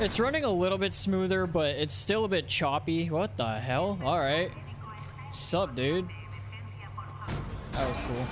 It's running a little bit smoother, but it's still a bit choppy. What the hell? All right. Sup, dude? That was cool.